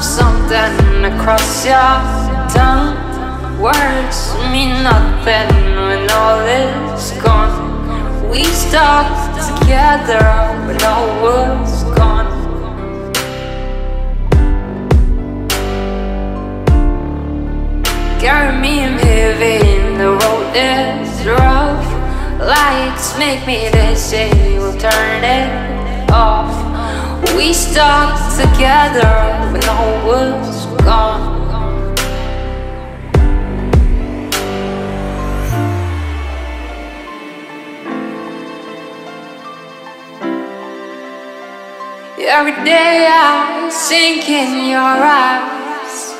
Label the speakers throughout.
Speaker 1: Something across your tongue. Words mean nothing when all is gone stuck together when all was gone. Carry me in heavy, the road is rough. Lights make me dizzy, we'll turn it off. We stuck together when all was Every day I sink in your eyes.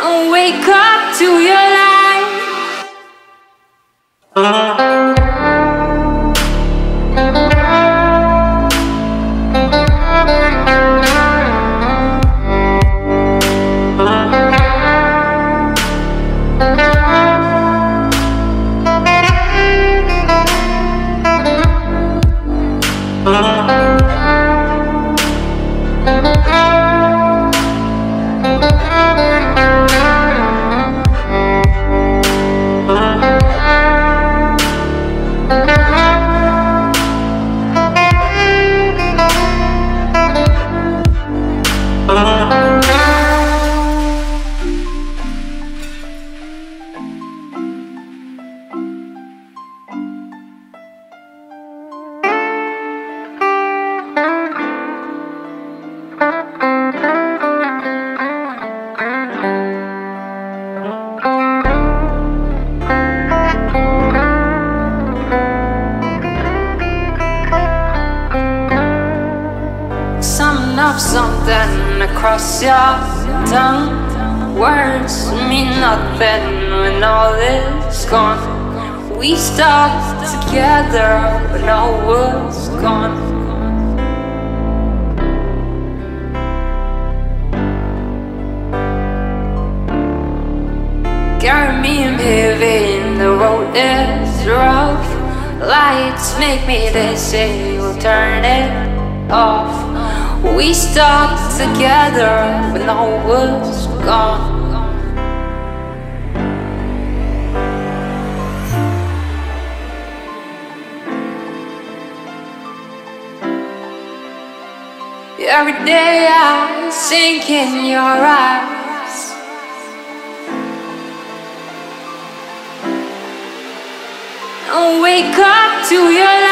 Speaker 1: And wake up to your light across your tongue. Words mean nothing when all is gone. We stuck together when all was gone. Carry me in heavy, the road is rough. Lights make me dizzy, we'll turn it off We stuck together when all was gone. Every day I sink in your eyes. And wake up to your